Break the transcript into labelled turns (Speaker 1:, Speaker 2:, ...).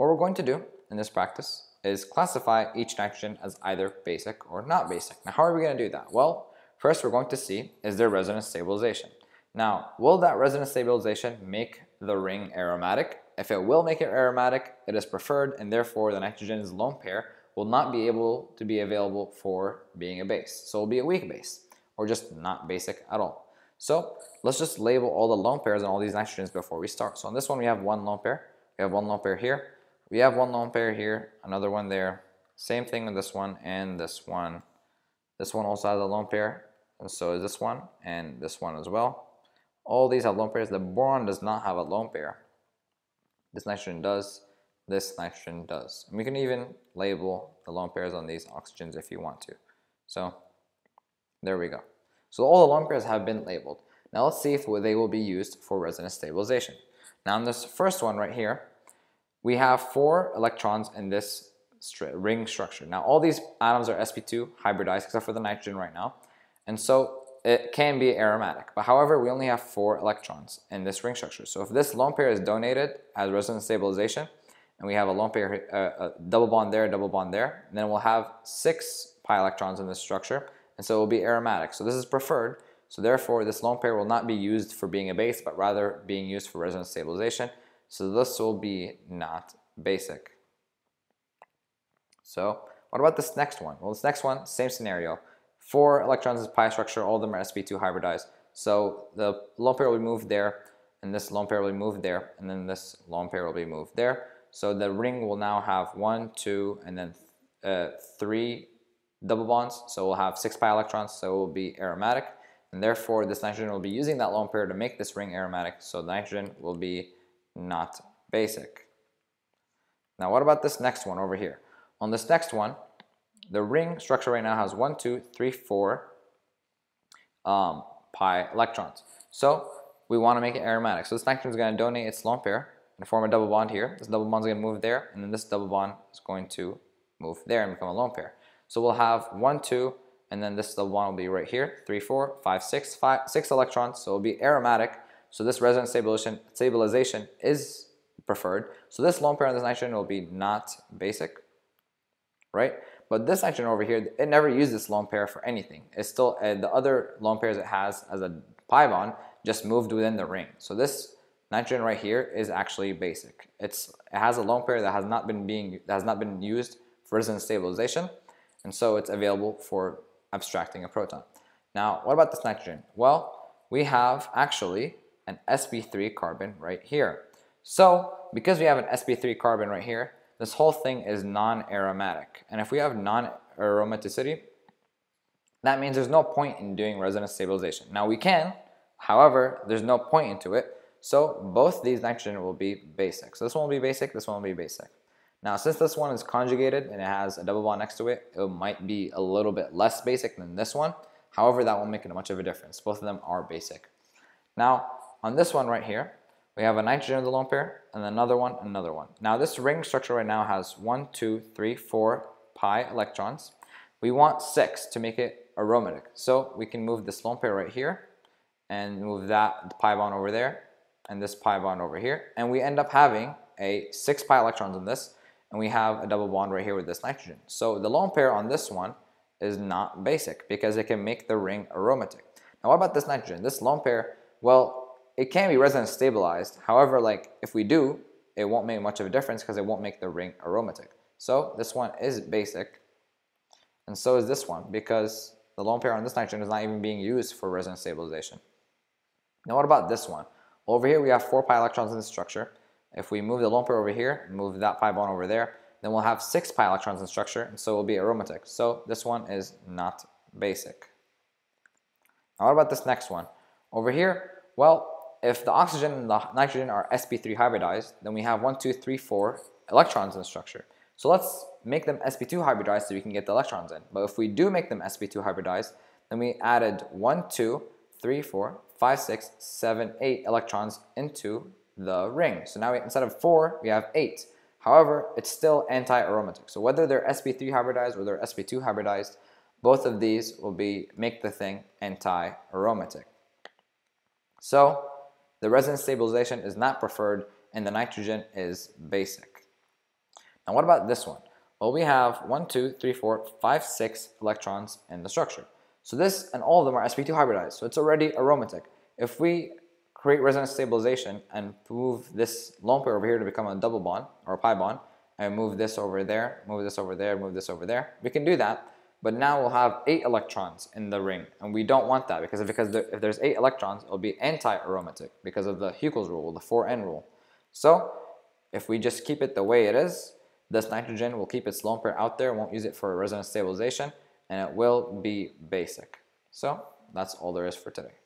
Speaker 1: What we're going to do in this practice is classify each nitrogen as either basic or not basic. Now how are we going to do that? Well, first we're going to see is there resonance stabilization. Now, will that resonance stabilization make the ring aromatic? If it will make it aromatic, it is preferred and therefore the nitrogen's lone pair will not be able to be available for being a base. So it will be a weak base or just not basic at all. So let's just label all the lone pairs and all these nitrogens before we start. So on this one we have one lone pair, we have one lone pair here, we have one lone pair here, another one there, same thing with this one and this one. This one also has a lone pair, and so is this one and this one as well. All these have lone pairs. The boron does not have a lone pair. This nitrogen does. This nitrogen does. And we can even label the lone pairs on these oxygens if you want to. So there we go. So all the lone pairs have been labeled. Now let's see if they will be used for resonance stabilization. Now in this first one right here, we have four electrons in this ring structure. Now all these atoms are sp2 hybridized except for the nitrogen right now. And so it can be aromatic. But however, we only have four electrons in this ring structure. So if this lone pair is donated as resonance stabilization, and we have a lone pair, uh, a double bond there, double bond there, then we'll have six pi electrons in this structure, and so it will be aromatic. So this is preferred. So therefore, this lone pair will not be used for being a base, but rather being used for resonance stabilization. So this will be not basic. So what about this next one? Well, this next one, same scenario. Four electrons is pi structure, all of them are sp2 hybridized. So the lone pair will be moved there, and this lone pair will be moved there, and then this lone pair will be moved there. So the ring will now have one, two, and then uh, three double bonds. So we'll have six pi electrons, so it will be aromatic. And therefore, this nitrogen will be using that lone pair to make this ring aromatic. So the nitrogen will be not basic. Now what about this next one over here? On this next one, the ring structure right now has one, two, three, four um, pi electrons. So we want to make it aromatic. So this nitrogen is going to donate its lone pair and form a double bond here. This double bond is going to move there, and then this double bond is going to move there and become a lone pair. So we'll have one, two, and then this double bond will be right here, three, four, five, six, five, six electrons. So it'll be aromatic. So this resonance stabilization, stabilization is preferred. So this lone pair on this nitrogen will be not basic, right? But this nitrogen over here, it never used this lone pair for anything. It's still, uh, the other lone pairs it has as a pi bond just moved within the ring. So this nitrogen right here is actually basic. It's, it has a lone pair that has not been being, that has not been used for resonance stabilization. And so it's available for abstracting a proton. Now, what about this nitrogen? Well, we have actually an sp3 carbon right here. So, because we have an sp3 carbon right here, this whole thing is non-aromatic. And if we have non-aromaticity, that means there's no point in doing resonance stabilization. Now we can, however, there's no point into it. So both these nitrogen will be basic. So this one will be basic, this one will be basic. Now since this one is conjugated and it has a double bond next to it, it might be a little bit less basic than this one. However, that won't make it much of a difference. Both of them are basic. Now on this one right here, we have a nitrogen of the lone pair, and another one, another one. Now this ring structure right now has one, two, three, four pi electrons. We want six to make it aromatic. So we can move this lone pair right here, and move that pi bond over there, and this pi bond over here, and we end up having a six pi electrons in this, and we have a double bond right here with this nitrogen. So the lone pair on this one is not basic because it can make the ring aromatic. Now what about this nitrogen? This lone pair, well, it can be resonance stabilized. However, like if we do, it won't make much of a difference because it won't make the ring aromatic. So this one is basic, and so is this one because the lone pair on this nitrogen is not even being used for resonance stabilization. Now what about this one? Over here we have four pi electrons in the structure. If we move the lone pair over here, move that pi bond over there, then we'll have six pi electrons in the structure, and so it will be aromatic. So this one is not basic. Now what about this next one? Over here, well, if the oxygen and the nitrogen are sp3 hybridized, then we have 1, 2, 3, 4 electrons in the structure. So let's make them sp2 hybridized so we can get the electrons in. But if we do make them sp2 hybridized, then we added 1, 2, 3, 4, 5, 6, 7, 8 electrons into the ring. So now we, instead of 4, we have 8. However, it's still anti-aromatic. So whether they're sp3 hybridized or they're sp2 hybridized, both of these will be make the thing anti-aromatic. So the resonance stabilization is not preferred and the nitrogen is basic. Now what about this one? Well, we have one, two, three, four, five, six electrons in the structure. So this and all of them are sp2 hybridized, so it's already aromatic. If we create resonance stabilization and move this lone pair over here to become a double bond or a pi bond, and move this over there, move this over there, move this over there, we can do that. But now we'll have eight electrons in the ring, and we don't want that because because there, if there's eight electrons, it'll be anti-aromatic because of the Huckel's rule, the 4n rule. So if we just keep it the way it is, this nitrogen will keep its lone pair out there, won't use it for resonance stabilization, and it will be basic. So that's all there is for today.